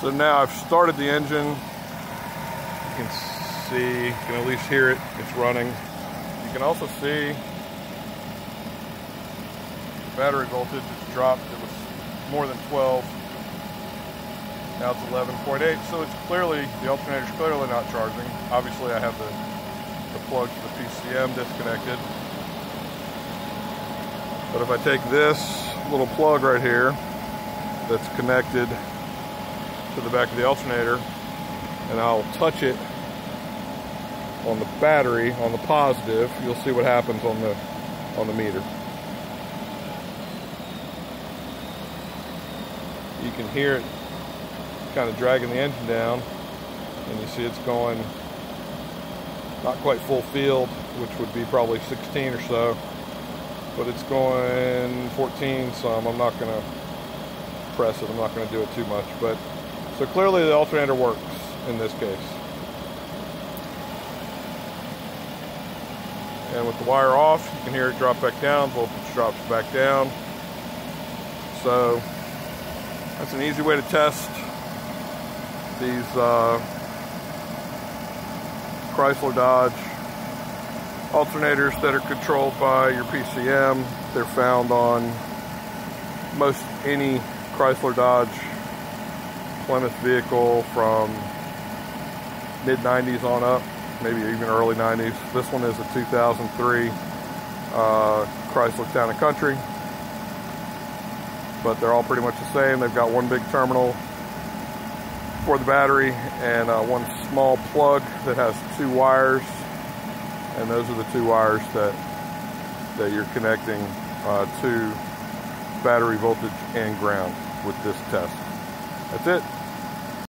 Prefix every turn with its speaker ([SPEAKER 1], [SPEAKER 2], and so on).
[SPEAKER 1] So now I've started the engine. You can see, you can at least hear it, it's running. You can also see the battery voltage has dropped. It was more than 12. Now it's 11.8, so it's clearly, the alternator's clearly not charging. Obviously I have the, the plug to the PCM disconnected. But if I take this little plug right here that's connected to the back of the alternator and I'll touch it on the battery on the positive. You'll see what happens on the on the meter. You can hear it kind of dragging the engine down and you see it's going not quite full field which would be probably 16 or so but it's going 14 some I'm not gonna press it. I'm not gonna do it too much but so clearly the alternator works in this case and with the wire off you can hear it drop back down voltage drops back down so that's an easy way to test these uh, Chrysler Dodge alternators that are controlled by your PCM. They're found on most any Chrysler Dodge Plymouth vehicle from mid 90s on up, maybe even early 90s. This one is a 2003 uh, Chrysler Town and Country, but they're all pretty much the same. They've got one big terminal for the battery and uh, one small plug that has two wires and those are the two wires that that you're connecting uh, to battery voltage and ground with this test. That's it.